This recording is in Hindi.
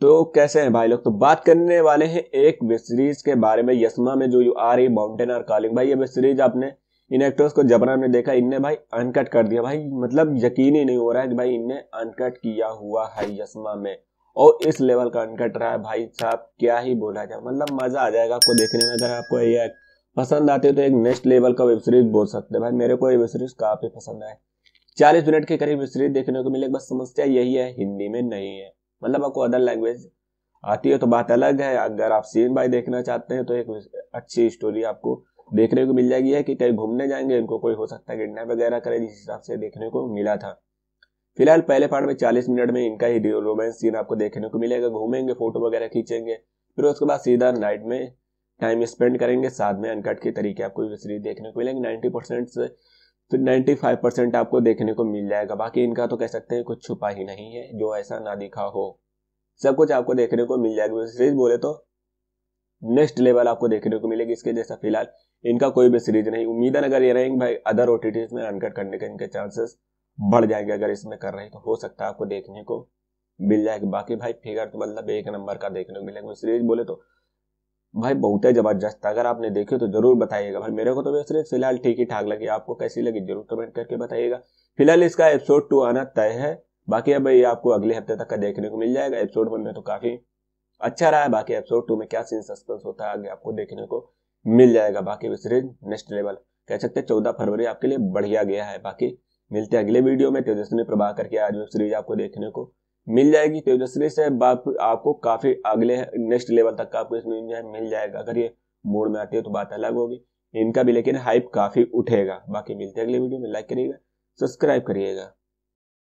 तो कैसे हैं भाई लोग? तो बात करने वाले हैं एक वेब सीरीज़ के बारे में यशमा में, जो आ रही माउंटेन आर कॉलिंग। भाई, ये वेब सीरीज़ आपने, इन एक्टर्स को जबरा में देखा, इनने भाई अनकट कर दिया। भाई मतलब यकीन ही नहीं हो रहा है कि भाई इनने अनकट किया हुआ है यशमा में। और इस लेवल का अनकट रहा है। भाई साहब, क्या ही बोला जाए। मतलब मज़ा आ जाएगा आपको देखने में, अगर आपको ये पसंद आते हो तो एक नेक्स्ट लेवल का वेब सीरीज़ बोल सकते हैं। भाई, मेरे को ये वेब सीरीज़ काफ़ी पसंद आए चालीस मिनट के करीब वेब सीरीज़ देखने को मिले, बस समस्या यही है, हिंदी में नहीं है। मतलब आपको अदर लैंग्वेज आती है तो बात अलग है। अगर आप सीन बाई देखना चाहते हैं तो एक अच्छी स्टोरी आपको देखने को मिल जाएगी। है कि कहीं घूमने जाएँगे, इनको कोई हो सकता है किडनैप वगैरह करे, जिस हिसाब से देखने को मिला था। फ़िलहाल पहले पार्ट में 40 मिनट में इनका ही रोमांस सीन आपको देखने को मिलेगा। घूमेंगे फ़ोटो वगैरह खींचेंगे, फिर उसके बाद सीधा नाइट में टाइम स्पेंड करेंगे। साथ में अनकट के तरीके आपको सीरीज़ देखने को मिलेंगे। Ninety percent ninety five percent आपको देखने को मिल जाएगा। बाकी इनका तो कह सकते हैं कुछ छुपा ही नहीं है, जो ऐसा ना दिखा हो। सब कुछ आपको देखने को मिल जाएगा। सीरीज़ बोले तो नेक्स्ट लेवल आपको देखने को मिलेगी इसके जैसा फ़िलहाल। इनका कोई भी सीरीज़ नहीं। उम्मीद है अगर ये रहेंगे भाई अदर ओ में अनकट करने के, इनके चांसेस बढ़ जाएँगे। अगर इसमें कर रहे हैं तो हो सकता है आपको देखने को मिल जाएगा। बाकी भाई फिगर तो मतलब एक नंबर का देखने को मिलेगा। सीरीज़ बोले तो भाई, बहुत ही ज़बरदस्त। अगर आपने देखे तो ज़रूर बताइएगा। भाई, मेरे को तो सीरीज़ फ़िलहाल ठीक ही ठाक लगी। आपको कैसी लगी ज़रूर कमेंट करके बताइएगा। फ़िलहाल इसका एपिसोड टू आना तय है। बाकी अब ये आपको अगले हफ़्ते तक का देखने को मिल जाएगा। एपिसोड वन में तो काफ़ी अच्छा रहा है। बाकी एपिसोड टू में क्या सीन सस्पेंस होता है आगे आपको देखने को मिल जाएगा। बाकी सीरीज़ नेक्स्ट लेवल कह सकते हैं चौदह फरवरी आपके लिए बढ़िया गया है। बाकी मिलते हैं अगले वीडियो में। तेजस्वी प्रभाकर की आज वेब सीरीज़ आपको देखने को मिल जाएगी। तेजस्वी से आपको काफ़ी अगले नेक्स्ट लेवल तक का आपको इसमें मिल जाएगा। अगर ये मोड में आती है तो बात अलग होगी। इनका भी लेकिन हाइप काफ़ी उठेगा। बाकी मिलते हैं अगले वीडियो में। लाइक करिएगा सब्सक्राइब करिएगा।